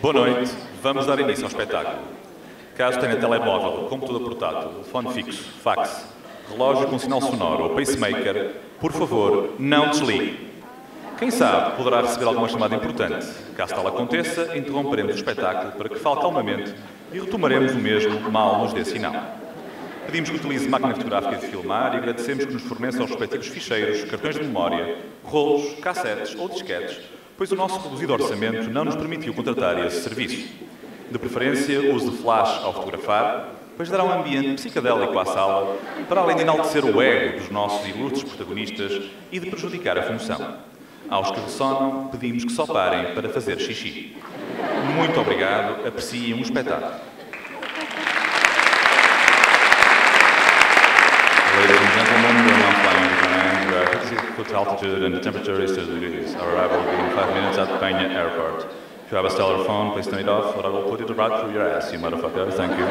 Boa noite. Vamos dar início ao espetáculo. Caso tenha telemóvel, computador portátil, telefone fixo, fax, relógio com sinal sonoro ou pacemaker, por favor, não desligue. Quem sabe poderá receber alguma chamada importante. Caso tal aconteça, interromperemos o espetáculo para que fale calmamente e retomaremos o mesmo mal nos dê sinal. Pedimos que utilize máquina fotográfica de filmar e agradecemos que nos forneça os respectivos ficheiros, cartões de memória, rolos, cassetes ou disquetes, pois o nosso reduzido orçamento não nos permitiu contratar esse serviço. De preferência, use de flash ao fotografar, pois dará um ambiente psicadélico à sala, para além de enaltecer o ego dos nossos ilustres protagonistas e de prejudicar a função. Aos que ressonam, pedimos que só parem para fazer xixi. Muito obrigado, apreciem o espetáculo. 50 foot altitude and the temperature is 30 degrees. Our arrival will be in 5 minutes at Peña Airport. If you have a cellular phone, please turn it off or I will put it right through your ass, you motherfucker. Thank you.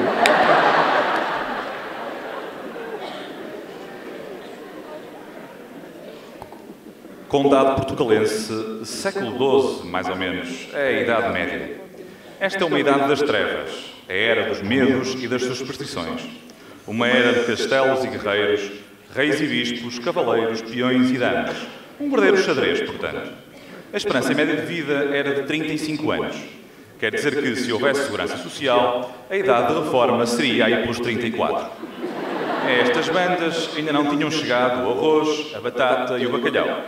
Condado portugalense, século XII, mais ou menos, é a Idade Média. Esta é uma idade das trevas, a era dos medos e das superstições. Uma era de castelos e guerreiros, reis e bispos, cavaleiros, peões e damas. Um verdadeiro xadrez, portanto. A esperança média de vida era de 35 anos. Quer dizer que, se houvesse segurança social, a idade de reforma seria aí pelos 34. A estas bandas ainda não tinham chegado o arroz, a batata e o bacalhau.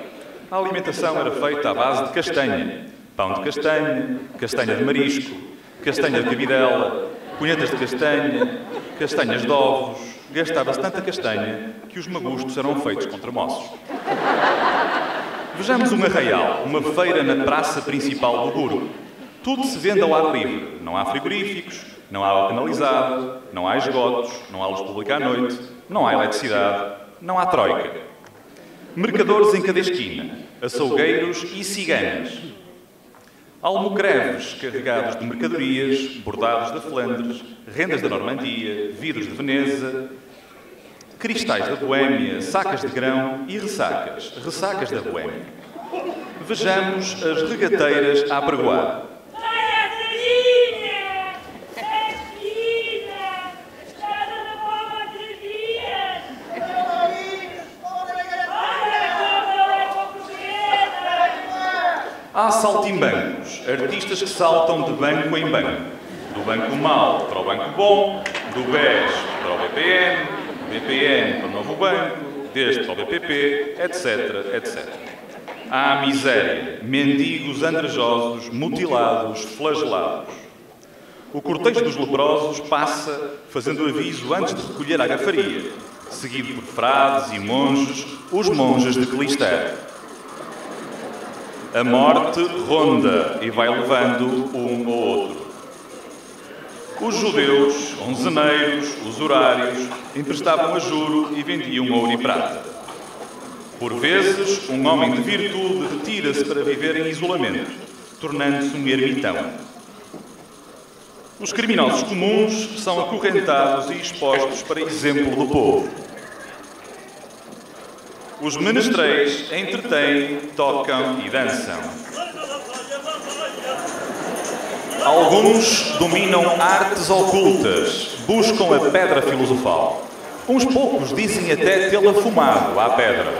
A alimentação era feita à base de castanha. Pão de castanha, castanha de marisco, castanha de cabidela, punhetas de castanha, castanhas de ovos. Gastava-se tanta castanha que os magustos eram feitos com tremoços. Vejamos um arraial, uma feira na praça principal do Burgo. Tudo se vende ao ar livre. Não há frigoríficos, não há água canalizada, não há esgotos, não há luz pública à noite, não há eletricidade, não há troika. Mercadores em cada esquina, açougueiros e ciganas. Almocreves carregados de mercadorias, bordados da Flandres, rendas da Normandia, vidros de Veneza, cristais da Boêmia, sacas de grão e ressacas, ressacas da Boêmia. Vejamos as regateiras a apregoar. Há saltimbancos, artistas que saltam de banco em banco. Do banco mau para o banco bom, do BES para o do BPN para o novo banco, deste para o BPP, etc, etc. Há miséria, mendigos andrejosos, mutilados, flagelados. O cortejo dos leprosos passa fazendo aviso antes de recolher a gafaria, seguido por frades e monges, os monges de Clister. A morte ronda e vai levando um ou outro. Os judeus, onzeneiros, usurários, emprestavam a juro e vendiam ouro e prata. Por vezes, um homem de virtude retira-se para viver em isolamento, tornando-se um ermitão. Os criminosos comuns são acorrentados e expostos para exemplo do povo. Os menestréis entretêm, tocam e dançam. Alguns dominam artes ocultas, buscam a pedra filosofal. Uns poucos dizem até tê-la fumado à pedra.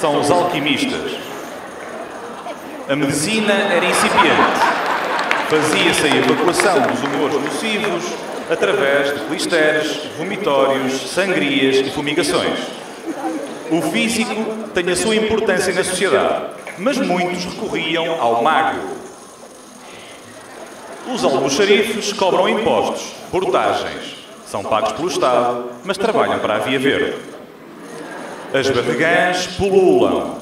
São os alquimistas. A medicina era incipiente. Fazia-se a evacuação dos humores nocivos através de clisteres, vomitórios, sangrias e fumigações. O físico tem a sua importância na sociedade, mas muitos recorriam ao mago. Os almoxarifes cobram impostos, portagens, são pagos pelo Estado, mas trabalham para a Via Verde. As barrigãs pululam.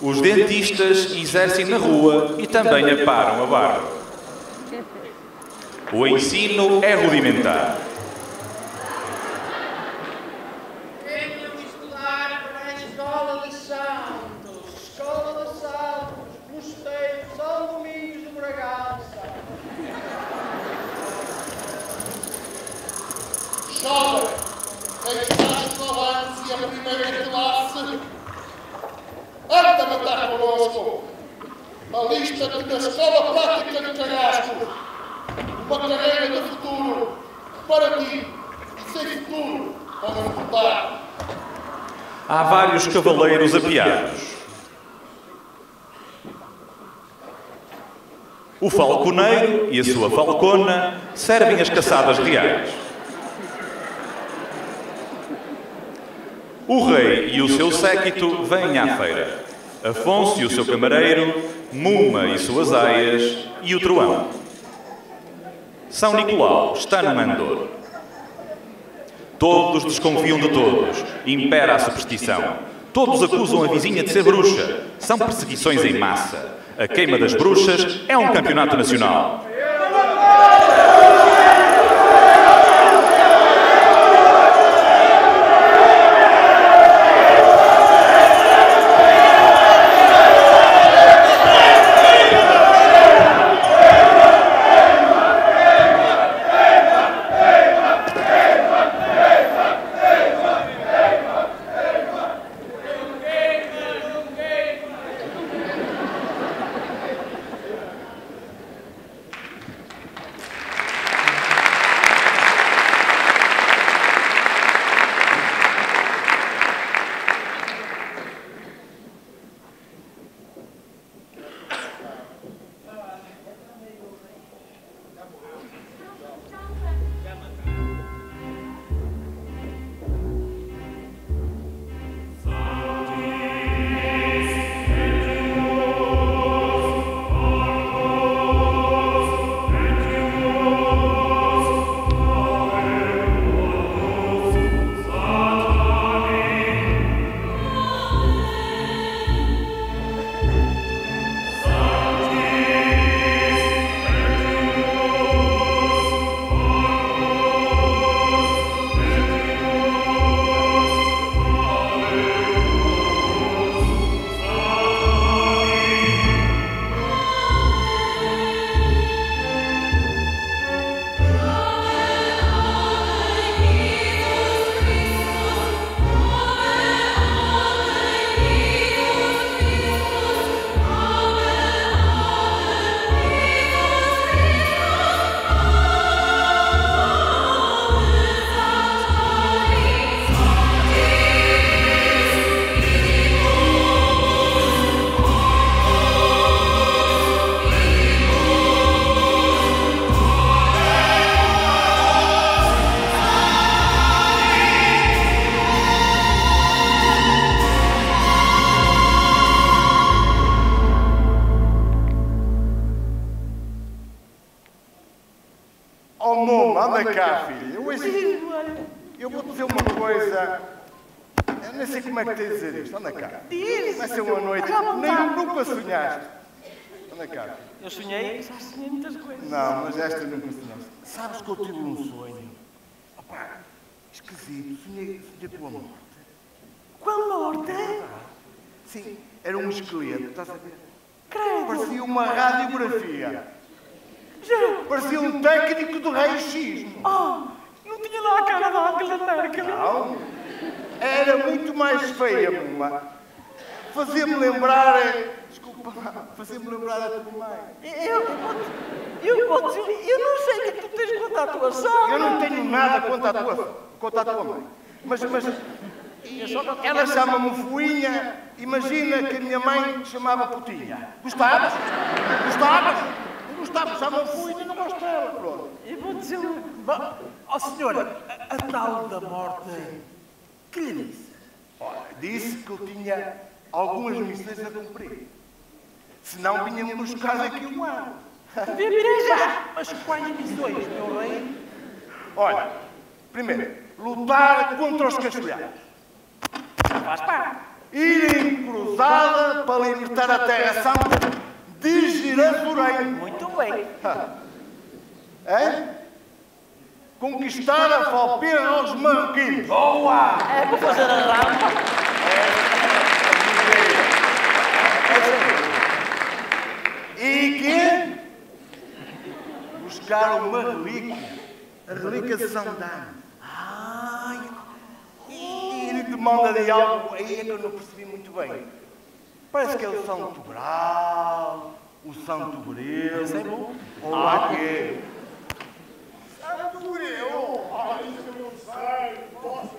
Os dentistas exercem na rua e também aparam a barba. O ensino é rudimentar. Venham estudar para a Escola de Santos, Escola de Santos, Mosteiro, São Domingos de Bragança. Jovem, deixaste o avance e a primeira classe. Anda a matar connosco. A lista na escola prática de Carrasco. uma carreira de futuro para ti e sem futuro para não importar. Há vários cavaleiros apiados. O falconeiro e a sua falcona servem as caçadas reais. O rei e o seu séquito vêm à feira. Afonso e o seu camareiro, Muma e suas aias e o truão. São Nicolau está no Andor. Todos desconfiam de todos. Impera a superstição. Todos acusam a vizinha de ser bruxa. São perseguições em massa. A queima das bruxas é um campeonato nacional. Anda cá, filha. Eu, hoje- eu vou dizer uma coisa. Eu nem sei como é que tens de dizer isto. Anda cá. Vai ser uma noite. Nem nunca sonhaste. Anda cá. filha. Eu sonhei, já sonhei muitas coisas. Não, mas esta nunca sonhaste. Sabes que eu tive um sonho? Opa, esquisito. Sonhei, sonhei com a morte. Com a morte? Sim, era um esqueleto, estás a ver? Credo. Parecia uma radiografia. Já. Parecia um técnico de raio-x. Oh, não tinha lá a cara da Angela Merkel. Não. Era muito mais feia, Muma. Fazia-me lembrar. Desculpa, fazia-me lembrar a tua mãe. Eu, eu, eu, eu não sei o que é que tu tens contra a tua sogra. Eu não tenho nada contra a tua, contra a tua mãe. Mas, mas ela chama-me Fuinha. Imagina que a minha mãe chamava Putinha. Gostavas? Gostavas? Não Gostavas? Chama-me Fuinha, não gosto dela. Pronto. Eu vou dizer... Ó senhora, a, a tal da morte, que lhe disse? Olha, disse que eu tinha algumas missões a cumprir. Senão vinha-me buscar daqui um ano. Virei já. Mas quais missões, meu rei? Olha, primeiro, lutar contra os castelhanos. Faz parte. Ir em cruzada para libertar a Terra Santa de Girasurém. Muito bem. Hein? Conquistar a Falpena aos marroquinos. Boa! É para fazer a rampa. E que? Buscar uma relíquia. A relíquia de Santana. Ai, e ele demanda de algo aí é que eu não percebi muito bem. Parece que é o Santo Grau, o Santo Grilo. Isso é bom. Ou lá que é. eu? Ah, isso eu não sei. Posso?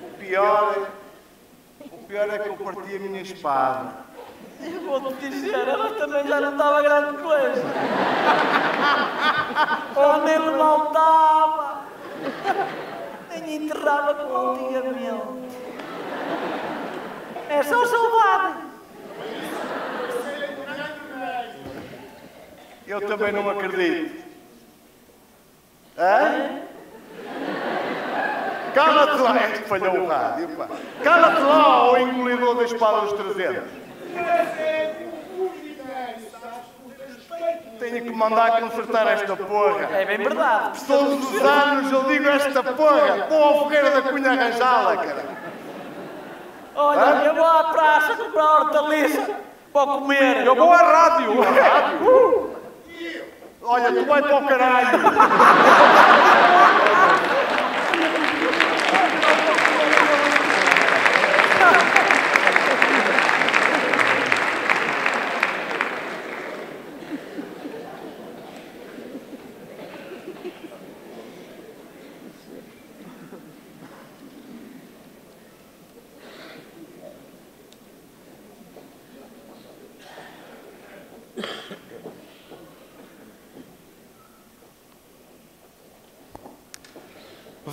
O pior, o pior é que eu parti a minha espada. Eu vou-te dizer, ela também já não estava grande coisa. Onde ele não estava. Nem enterrava como antigamente. É só salvado. Eu também não acredito. Hã? Cala-te lá, é que falhou o rádio. Cala-te lá, ô engolidor da espada dos 300. Tenho que mandar consertar esta porra. É bem verdade. Todos os anos eu digo esta porra. Vou ao fogueira da cunha arranjá-la, cara. Olha, eu vou à praça comprar hortaliça para comer. Eu vou à rádio. Olha, tu vai para o caralho.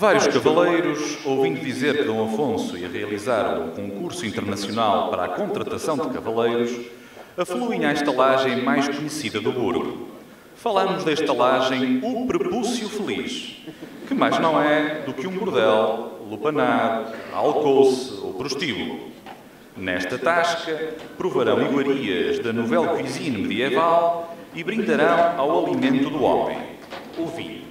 Vários cavaleiros, ouvindo dizer que Dom Afonso ia realizar um concurso internacional para a contratação de cavaleiros, afluem à estalagem mais conhecida do Burgo. Falamos da estalagem O Prepúcio Feliz, que mais não é do que um bordel, lupanar, alcoce ou prostíbulo. Nesta tasca, provarão iguarias da nouvelle cuisine medieval e brindarão ao alimento do homem, o vinho.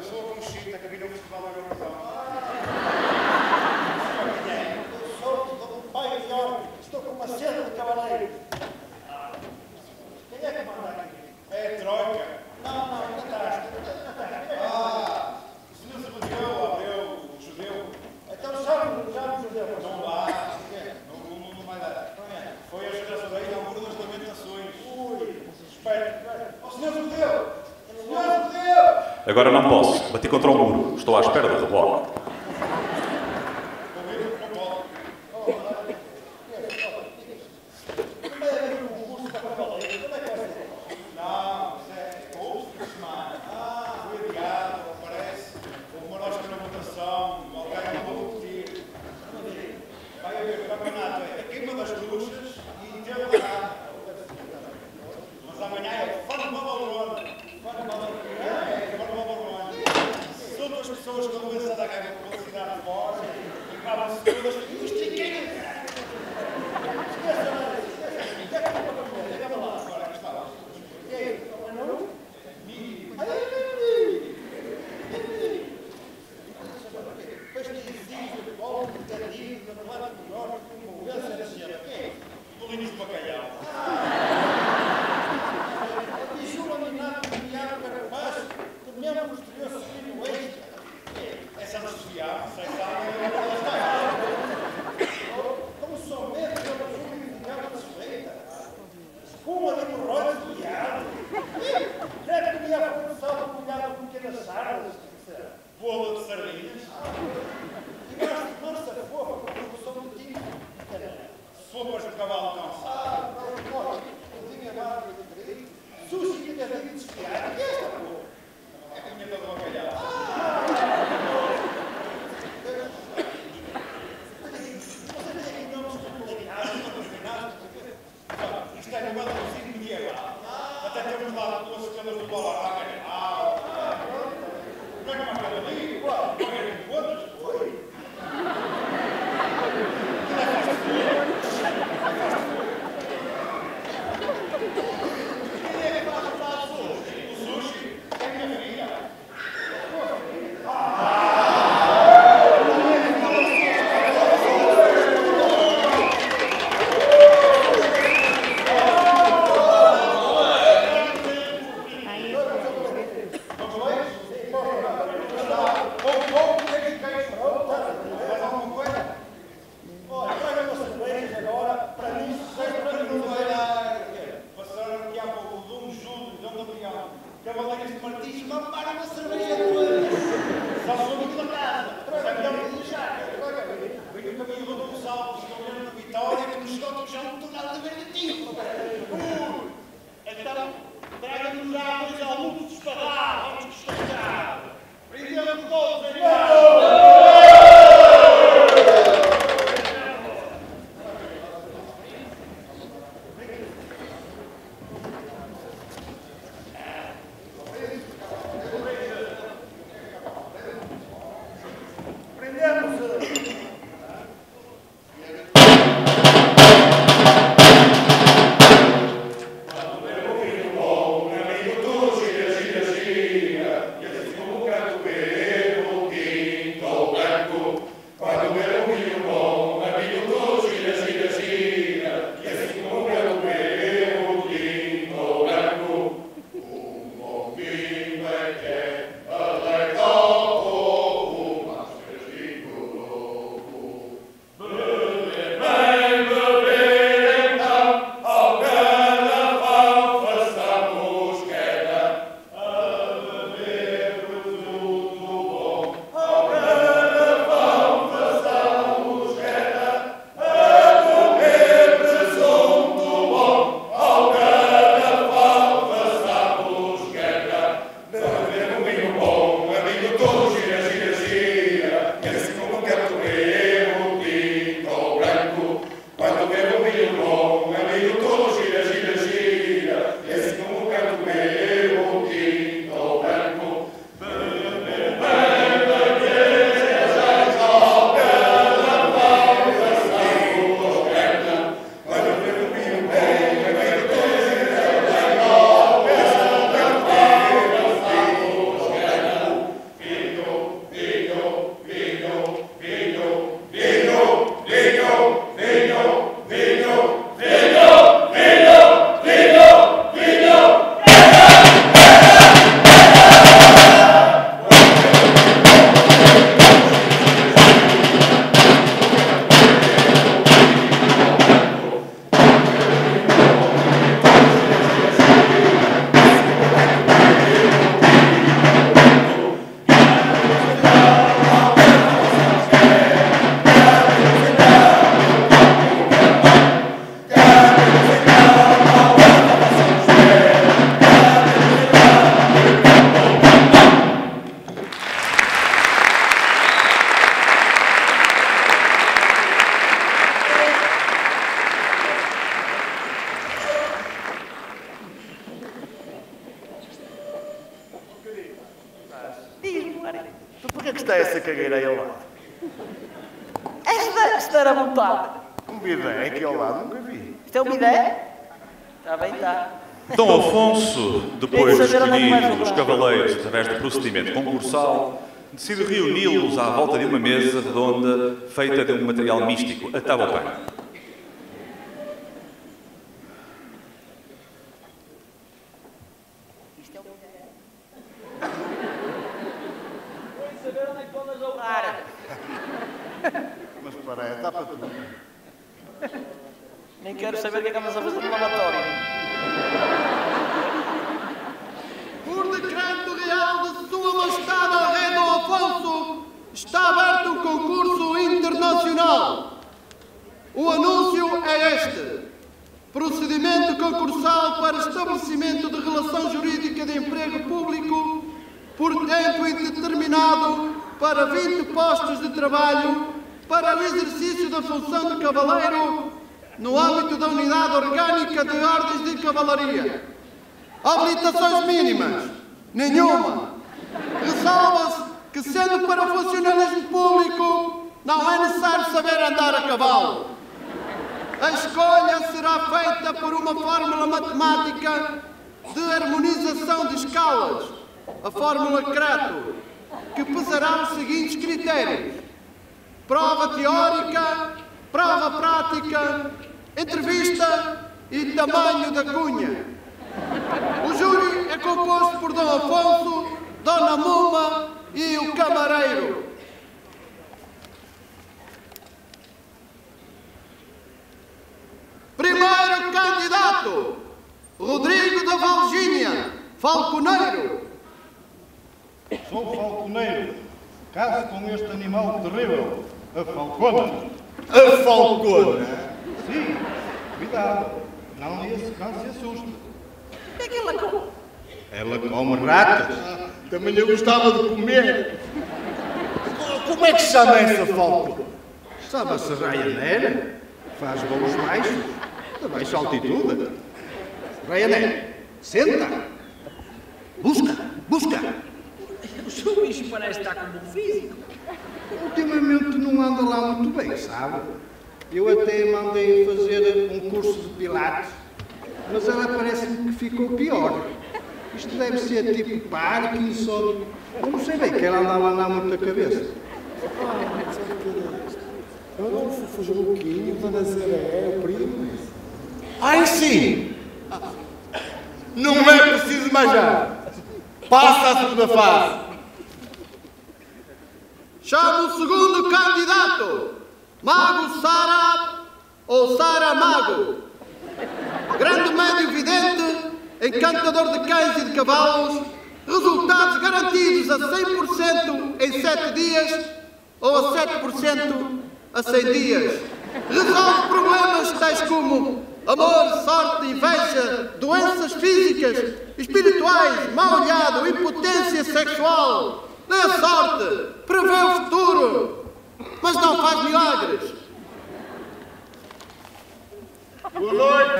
Eu sou um chico da cabina do Festival da Gravação. Eu sou o pai de homem. Estou com uma sede de cavaleiro. Quem é que manda aqui? É troca. Não, não, ainda estás. Ah, o senhor se bateu, abriu o judeu. Então já me já me judeu. Não dá. Não, não, não vai dar. Foi a geração daí ao muro das lamentações. Ui, Espera. O senhor se bateu. O senhor se bateu. Agora não posso. Bati contra o muro. Estou à espera do reboque. como é que o concurso da cavaleiro? Como é que vai ser? Não, isso é ouço por semana. Ah, foi adiado, parece. Houve uma rosca na votação, o alcaide não vou repetir. Vai haver campeonato, é a queima das bruxas e enterro da nada. Mas amanhã é fã de Babalona. Fã de Babalona. É, fã de Babalona. Se outras Dom Afonso, depois de é escolher os cavaleiros através do procedimento concursal, decide reuni-los à volta de uma mesa redonda feita de um material místico, a tábua saber onde é que vão jogar. Mas para aí, está para tudo. Nem quero saber o que é que andas a fazer no lavatório. Por decreto real de Sua Majestade o Rei Dom Afonso, está aberto um concurso internacional. O anúncio é este. Procedimento concursal para estabelecimento de relação jurídica de emprego público por tempo indeterminado para 20 postos de trabalho para o exercício da função de cavaleiro no âmbito da Unidade Orgânica de Ordens de Cavalaria. Habilitações mínimas? Nenhuma. Ressalva-se que, sendo para o funcionalismo público, não é necessário saber andar a cavalo. A escolha será feita por uma fórmula matemática de harmonização de escalas, a fórmula Crato, que pesará os seguintes critérios: prova teórica, prova prática, entrevista e tamanho da cunha. O júri é composto por Dom Afonso, Dona Muma e o camareiro. Primeiro candidato, Rodrigo da Valgínia, Falconeiro. Sou falconeiro. Caso com este animal terrível, a falcona. A falcona. Sim, cuidado. Não lhe se assuste. O que é que ela? Ela come ratas. Também eu gostava de comer. Como é que se chama essa falcona? Chama-se Ryanair. Faz voos baixos, de baixa altitude. Ryanair, senta. Busca, busca. O seu bicho parece estar com um bom físico. Ultimamente não anda lá muito bem, sabe? Eu até mandei fazer um curso de pilates, mas ela parece-me que ficou pior. Isto deve ser tipo Parkinson. Eu não sei bem que ela andava andar muito a cabeça. Adolfo Joaquim de Nazaré, primo. Ai sim! Não é preciso mais já. Passa a segunda fase. Chamo o segundo candidato, Mago Sara ou Sara Mago. Grande médio vidente, encantador de cães e de cavalos, resultados garantidos a 100% em 7 dias ou a 7% a 100 dias. Resolve problemas tais como amor, sorte, inveja, doenças físicas, espirituais, mal-olhado, impotência sexual. Dê a sorte, prevê o futuro, mas não faz milagres. Boa noite.